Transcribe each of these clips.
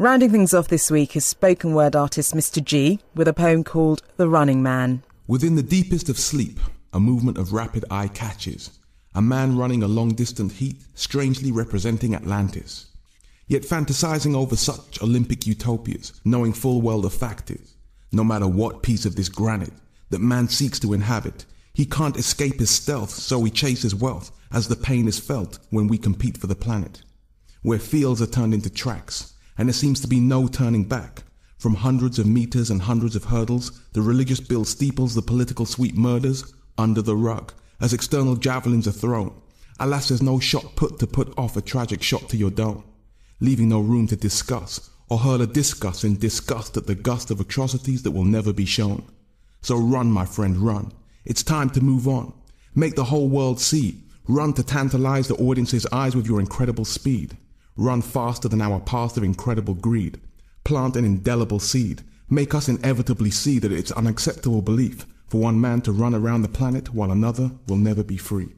Rounding things off this week is spoken word artist Mr. Gee with a poem called The Running Man. Within the deepest of sleep, a movement of rapid eye catches. A man running a long distant heat, strangely representing Atlantis. Yet fantasizing over such Olympic utopias, knowing full well the fact is, no matter what piece of this granite that man seeks to inhabit, he can't escape his stealth, so he chases wealth as the pain is felt when we compete for the planet. Where fields are turned into tracks, and there seems to be no turning back. From hundreds of meters and hundreds of hurdles, the religious bill steeples the political sweep murders under the rug as external javelins are thrown. Alas, there's no shot put to put off a tragic shot to your dome, leaving no room to discuss or hurl a disgust in disgust at the gust of atrocities that will never be shown. So run, my friend, run. It's time to move on. Make the whole world see. Run to tantalize the audience's eyes with your incredible speed run faster than our path of incredible greed, plant an indelible seed, make us inevitably see that it's unacceptable belief for one man to run around the planet while another will never be free.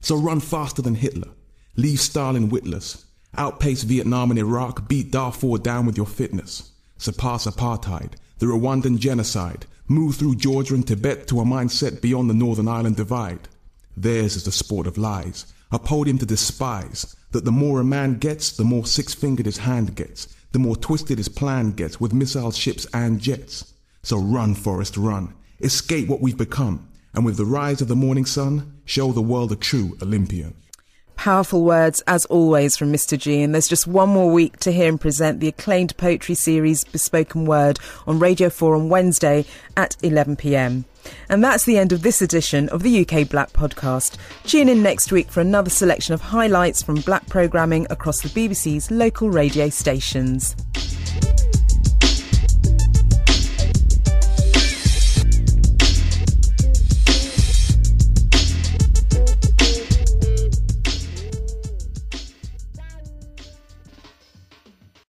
So run faster than Hitler, leave Stalin witless, outpace Vietnam and Iraq, beat Darfur down with your fitness, surpass apartheid, the Rwandan genocide, move through Georgia and Tibet to a mindset beyond the Northern Ireland divide. Theirs is the sport of lies, a podium to despise, that the more a man gets, the more six fingered his hand gets, the more twisted his plan gets with missile ships and jets. So run, Forrest, run. Escape what we've become, and with the rise of the morning sun, show the world a true Olympian. Powerful words, as always, from Mr. Gee. And there's just one more week to hear him present the acclaimed poetry series Bespoken Word on Radio 4 on Wednesday at 11 pm. And that's the end of this edition of the UK Black Podcast. Tune in next week for another selection of highlights from black programming across the BBC's local radio stations.